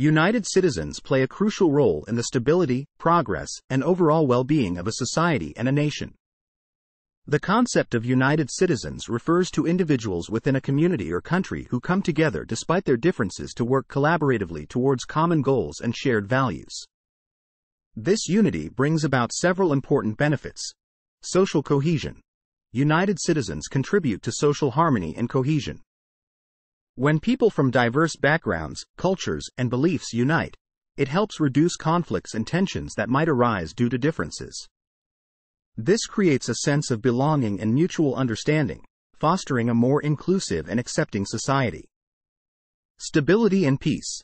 United citizens play a crucial role in the stability, progress, and overall well-being of a society and a nation. The concept of united citizens refers to individuals within a community or country who come together despite their differences to work collaboratively towards common goals and shared values. This unity brings about several important benefits. Social cohesion. United citizens contribute to social harmony and cohesion. When people from diverse backgrounds, cultures, and beliefs unite, it helps reduce conflicts and tensions that might arise due to differences. This creates a sense of belonging and mutual understanding, fostering a more inclusive and accepting society. Stability and peace.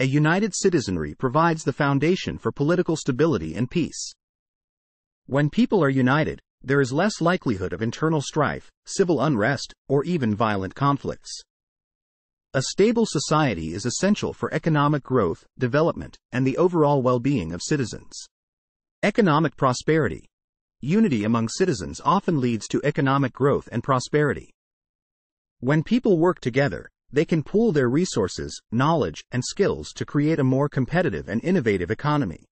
A united citizenry provides the foundation for political stability and peace. When people are united, there is less likelihood of internal strife, civil unrest, or even violent conflicts. A stable society is essential for economic growth, development, and the overall well being of citizens. Economic prosperity. Unity among citizens often leads to economic growth and prosperity. When people work together, they can pool their resources, knowledge, and skills to create a more competitive and innovative economy.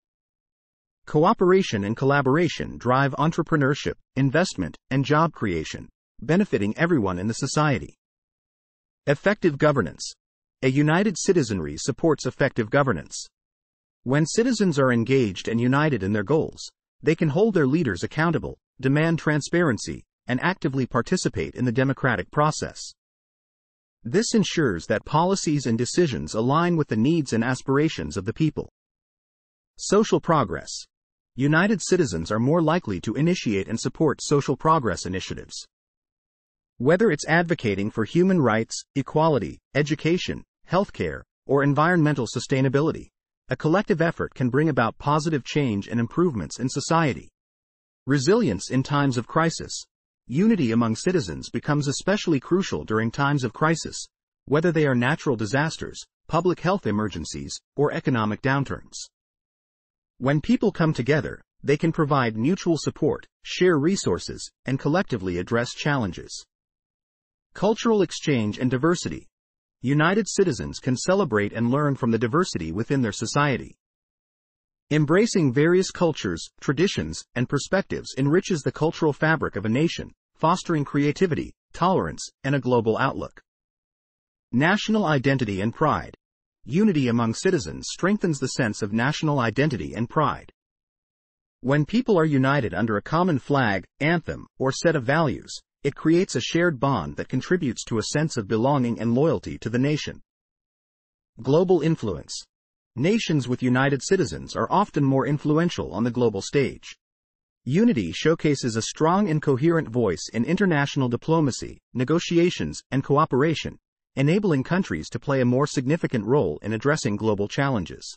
Cooperation and collaboration drive entrepreneurship, investment, and job creation, benefiting everyone in the society. Effective governance. A united citizenry supports effective governance. When citizens are engaged and united in their goals, they can hold their leaders accountable, demand transparency, and actively participate in the democratic process. This ensures that policies and decisions align with the needs and aspirations of the people. Social progress. United citizens are more likely to initiate and support social progress initiatives. Whether it's advocating for human rights, equality, education, healthcare, or environmental sustainability, a collective effort can bring about positive change and improvements in society. Resilience in times of crisis. Unity among citizens becomes especially crucial during times of crisis, whether they are natural disasters, public health emergencies, or economic downturns. When people come together, they can provide mutual support, share resources, and collectively address challenges. Cultural exchange and diversity. United citizens can celebrate and learn from the diversity within their society. Embracing various cultures, traditions, and perspectives enriches the cultural fabric of a nation, fostering creativity, tolerance, and a global outlook. National identity and pride. Unity among citizens strengthens the sense of national identity and pride. When people are united under a common flag, anthem, or set of values, it creates a shared bond that contributes to a sense of belonging and loyalty to the nation. Global influence. Nations with united citizens are often more influential on the global stage. Unity showcases a strong and coherent voice in international diplomacy, negotiations, and cooperation, enabling countries to play a more significant role in addressing global challenges.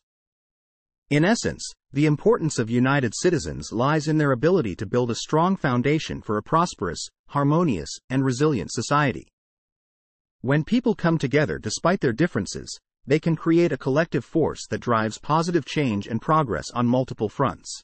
In essence, the importance of united citizens lies in their ability to build a strong foundation for a prosperous, harmonious, and resilient society. When people come together despite their differences, they can create a collective force that drives positive change and progress on multiple fronts.